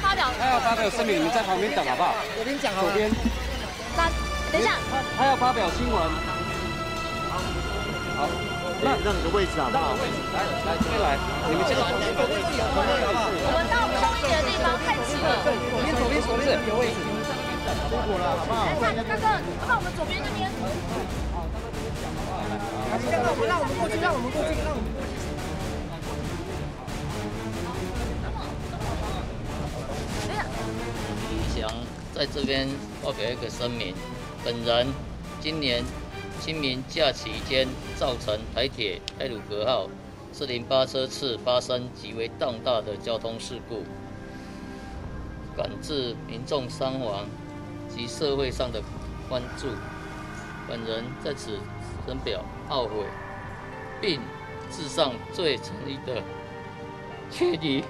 发表，他要发表声明，你们在旁边等好不好？左边讲好左边，那等一下，他他要发表新闻。好，那让你的位置好不好？位置来来这边来，你们先。我们到松一点的地方太挤了。左边左边左边有位置。辛苦了，好不好？来，看哥哥，看我们左边那边。让我们让我们过去，让我们过去，让我们过去。在这边发表一个声明，本人今年清明假期间造成台铁埃鲁格号四零八车次发生极为重大的交通事故，感致民众伤亡及社会上的关注。本人在此深表懊悔，并致上最诚意的歉意。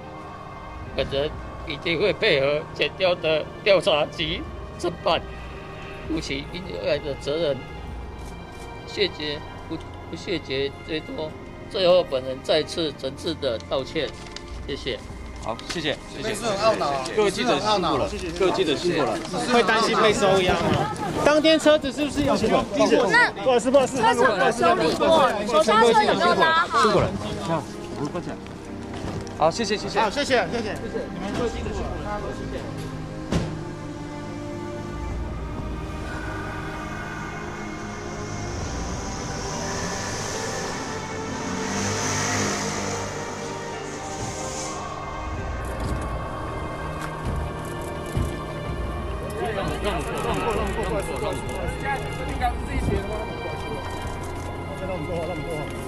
本人一定会配合检调的调查及侦办，负起应该的责任，谢绝不不谢绝最多。最后，本人再次诚挚的道歉，谢谢。好，谢谢，谢谢。是很懊恼，各位记者辛苦了，各位记者辛苦了。会担心被收押吗？当天车子是不是有经过？那不好意思，不好意思，车厂有修理过，手刹车有没有拉好？辛苦了，好，我们过去。好谢谢谢谢。好谢谢谢谢。谢你们都辛苦了谢谢让让们过让让过让过让过让过让过让我们过让我们过让我们过让我们过让我们过让我过